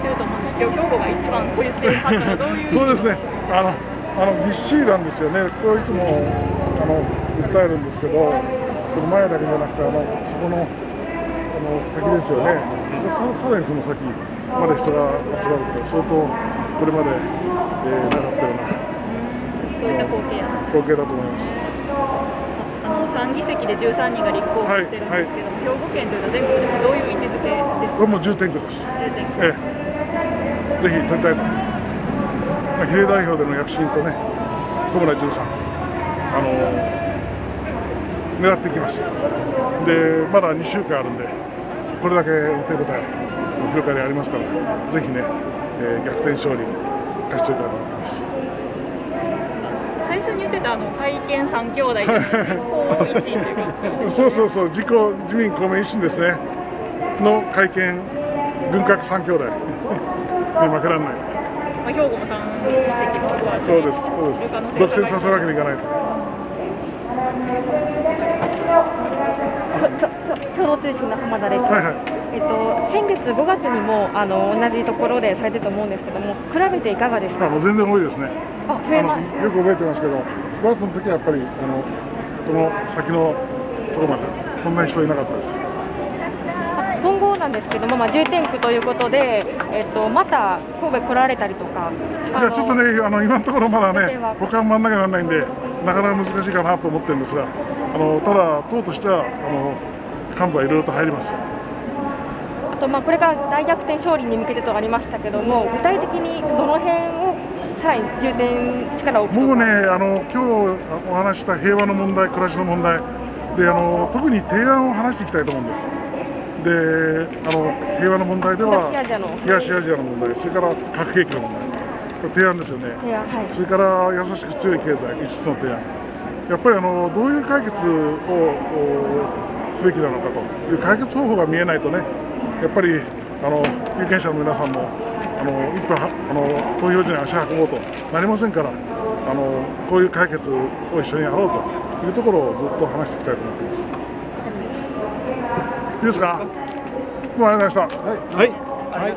てると思うんですけど、兵庫が一番こう言ってるはったらどういうそうですね。あのあのぎっしりなんですよね。こういつもあの訴えるんですけどその前だけじゃなくてあのそこのあの先ですよね。それささらにその先まで人が集まると相当これまで、えー、なかったようなそういった光景やな。光景だと思います。あの3議席で13人が立候補してるんですけど、兵庫県というのは全国でもどういう位置づけですか？これも重点区です。重点ええ、ぜひ取りたいと、まあ、比例代表での躍進とね、小村淳さん、あの狙っていきます。で、まだ2週間あるんで、これだけ手応え、広がりありますから、ぜひね、えー逆転勝利、勝ち取りたいと思ってます。最初に言ってたあの会見三兄弟で実行維新というか。そうそうそう、自公自民公明維新ですね、の会見、軍拡三兄弟。に負けられない。まあ、兵庫も3議席もそうです、そうです。独占させるわけにいかないと。共同通信の浜田です。はいはい。えっと先月5月にもあの同じところでされてると思うんですけども、比べていかがですか？全然多いですね。あ、増えまあのよく覚えてますけど、5月の時はやっぱりあのその先のところまでこんなに人いなかったです。なんですけども、まあ重点区ということで、えっとまた神戸来られたりとか。いやちょっとねあの今のところまだね保管回んなきゃならないんでなかなか難しいかなと思ってるんですが、あのただ党としてはあの幹部はいろいろと入ります。あとまあこれから大逆転勝利に向けてとありましたけども、具体的にどの辺をさらに重点力を置くと僕ねあの今日お話しした平和の問題暮らしの問題であの特に提案を話していきたいと思うんです。であの平和の問題では東アジアの東アジアの問題それから核兵器の問題これ提案ですよね。はい。それから優しく強い経済、5つの提案、やっぱりあのどういう解決をおすべきなのかという解決方法が見えないとね、やっぱりあの有権者の皆さんもあの一歩はあの投票所に足を運ぼうとなりませんから、あのこういう解決を一緒にやろうというところをずっと話していきたいと思っています。いいですか？どうありがとうござい。はい。はい。